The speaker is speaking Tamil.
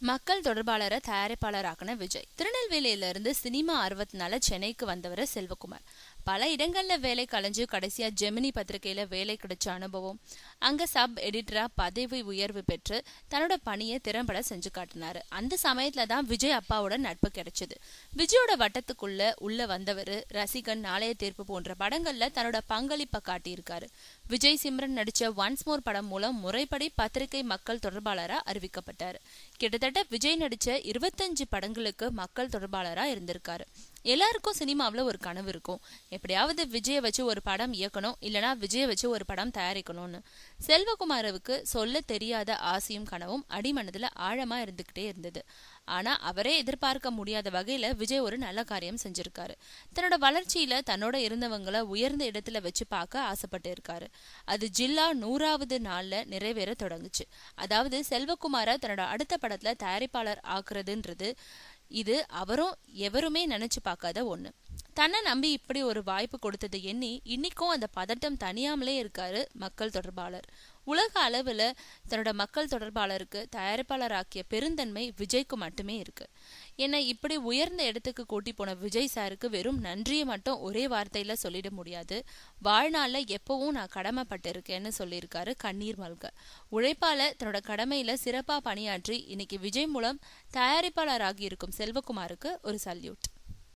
மக்கள் தொடர்பாளரை தயாரிப்பாளராக்கின விஜய். திருநெல்வேலியில இருந்து சினிமா ஆர்வத்தினால சென்னைக்கு வந்தவர் செல்வகுமார். பல இடங்கள்ல வேலை கலைஞ்சு கடைசியா ஜெமினி பத்திரிகையில வேலை கிடைச்ச அனுபவம். அங்க சப் எடிட்டரா பதவி உயர்வு பெற்று தன்னோட பணியை திறம்பட செஞ்சு காட்டினாரு. அந்த சமயத்துல தான் விஜய் அப்பாவோட நட்பு கிடைச்சது. விஜயோட வட்டத்துக்குள்ள உள்ள வந்தவர் ரசிகன் நாளைய தீர்ப்பு போன்ற படங்கள்ல தன்னோட பங்களிப்பை காட்டியிருக்காரு. விஜய் சிம்ரன் நடிச்ச ஒன்ஸ் மோர் படம் மூலம் முறைப்படி பத்திரிகை மக்கள் தொடர்பாளரா அறிவிக்கப்பட்டார். கிட்டத்தட்ட விஜய் நடிச்ச இருபத்தஞ்சு படங்களுக்கு மக்கள் தொடர்பாளரா இருந்திருக்காரு. எல்லாருக்கும் சினிமாவில் ஒரு கனவு இருக்கும். எப்படியாவது விஜயை வச்சு ஒரு படம் இயக்கணும் இல்லைனா விஜயை வச்சு ஒரு படம் தயாரிக்கணும்னு. செல்வகுமாரவுக்கு சொல்ல தெரியாத ஆசையும் கனவும் அடிமனதுல ஆழமா இருந்துக்கிட்டே இருந்தது. ஆனா அவரே எதிர்பார்க்க முடியாத வகையில் விஜய் ஒரு நல்ல காரியம் செஞ்சுருக்காரு. தன்னோட வளர்ச்சியில் தன்னோட இருந்தவங்கள உயர்ந்த இடத்துல வச்சு பார்க்க ஆசைப்பட்டு இருக்காரு. அது ஜில்லா நூறாவது நாளில் நிறைவேற தொடங்குச்சு. அதாவது செல்வகுமாரை தன்னோட அடுத்த படத்தில் தயாரிப்பாளர் ஆக்குறதுன்றது இது அவரும் எவருமே நினைச்சு பார்க்காத ஒன்று தன்னை நம்பி இப்படி ஒரு வாய்ப்பு கொடுத்தது எண்ணி இன்னைக்கும் அந்த பதட்டம் தனியாமலே இருக்காரு மக்கள் தொடர்பாளர். உலக அளவில் தன்னோட மக்கள் தொடர்பாளருக்கு தயாரிப்பாளராக்கிய பெருந்தன்மை விஜய்க்கு மட்டுமே இருக்கு. என்னை இப்படி உயர்ந்த இடத்துக்கு கூட்டி போன விஜய் சாருக்கு வெறும் நன்றியை மட்டும் ஒரே வார்த்தையில சொல்லிட முடியாது. வாழ்நாளில் எப்பவும் நான் கடமைப்பட்டிருக்கேன்னு சொல்லியிருக்காரு கண்ணீர் மல்க. உழைப்பால தன்னோட கடமையில சிறப்பாக பணியாற்றி இன்னைக்கு விஜய் மூலம் தயாரிப்பாளராகி இருக்கும் செல்வகுமாருக்கு ஒரு சல்யூட்.